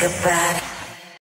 goodbye.